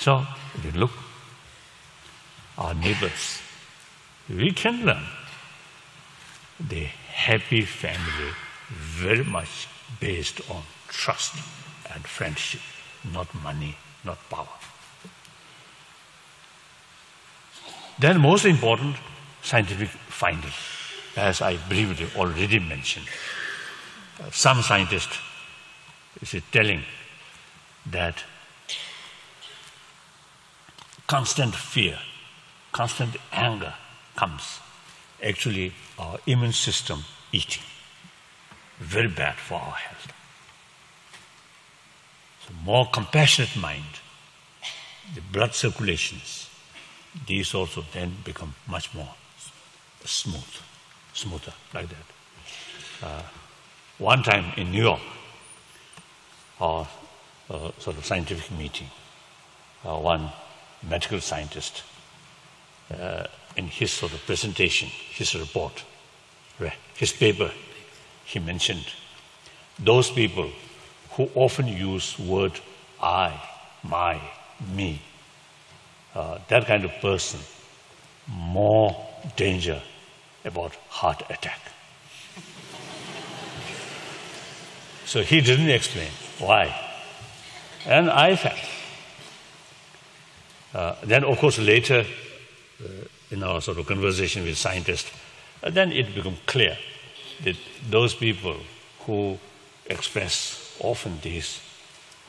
So, if you look, our neighbors, we can learn the happy family very much based on trust and friendship, not money, not power. Then most important, scientific finding, as I briefly already mentioned. Some scientists is telling that constant fear, constant anger comes actually our immune system eating. Very bad for our health. So more compassionate mind, the blood circulations, these also then become much more smooth, smoother like that. Uh, one time in New York, or uh, sort of scientific meeting, uh, one medical scientist, uh, in his sort of presentation, his report, his paper, he mentioned those people who often use word I, my, me, uh, that kind of person, more danger about heart attack. so he didn't explain why. And I felt. Uh, then, of course, later uh, in our sort of conversation with scientists, uh, then it became clear that those people who express often these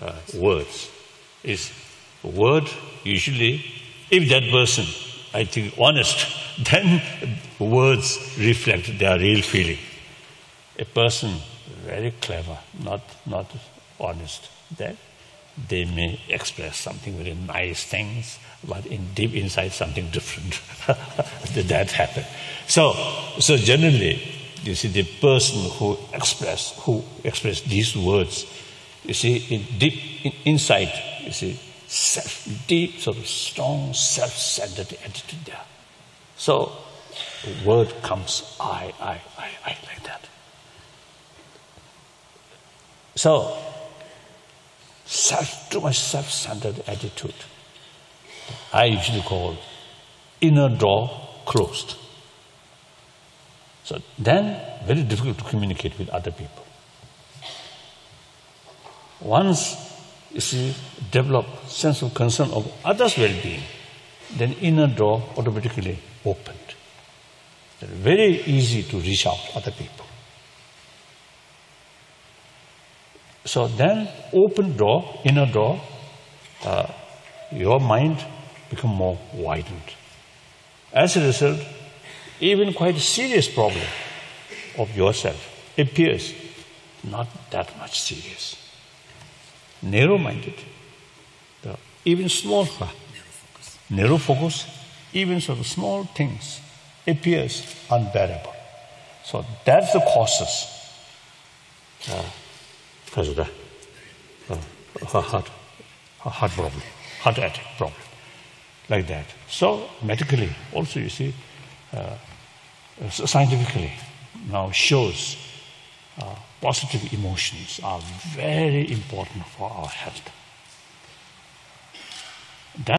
uh, words is word usually, if that person, I think, honest, then words reflect their real feeling. A person very clever, not, not honest, that they may express something very nice things, but in deep inside something different. Did that happen. So, so generally, you see, the person who express who express these words, you see, in deep in, inside, you see, self, deep sort of strong self-centered attitude there. So, the word comes, I, I, I, I, like that. So, self, too much self-centered attitude. I usually call inner door closed. So then, very difficult to communicate with other people. Once you see, develop sense of concern of others' well-being, then inner door automatically opened. very easy to reach out to other people. So then, open door, inner door, uh, your mind become more widened. As a result, even quite a serious problem of yourself appears not that much serious. Narrow minded, even small, narrow focus, even sort of small things appears unbearable. So that's the causes. Uh, uh, heart, heart problem, heart attack problem, like that. So medically, also you see, uh, scientifically now shows uh, positive emotions are very important for our health.